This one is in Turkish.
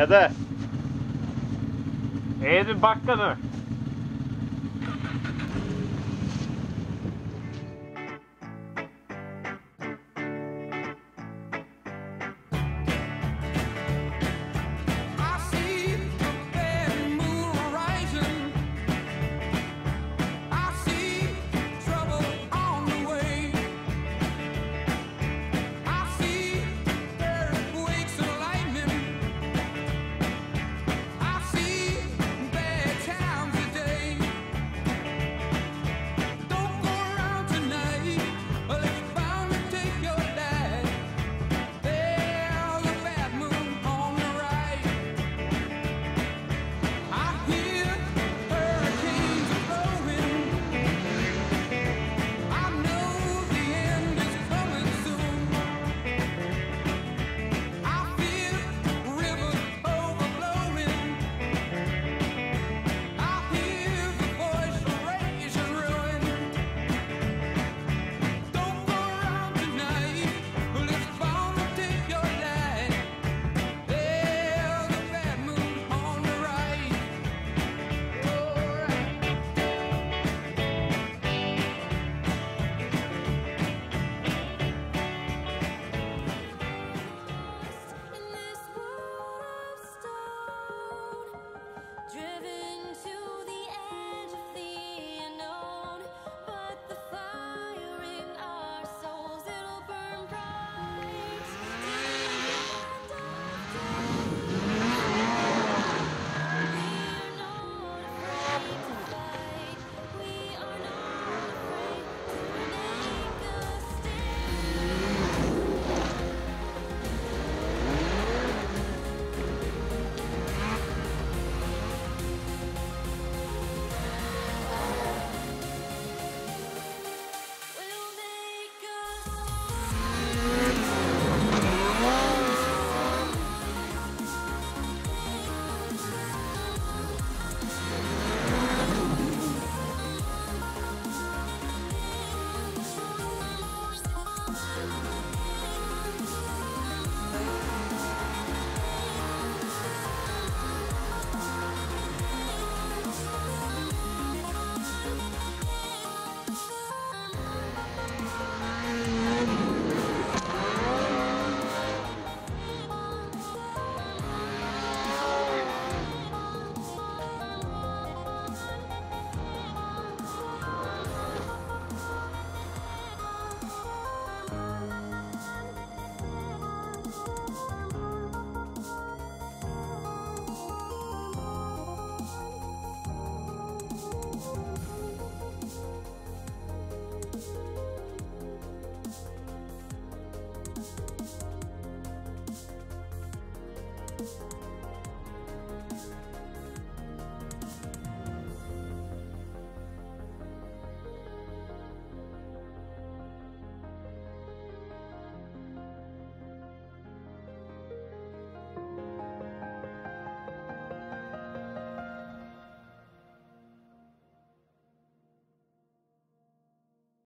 Ede. Eğri bak da dur.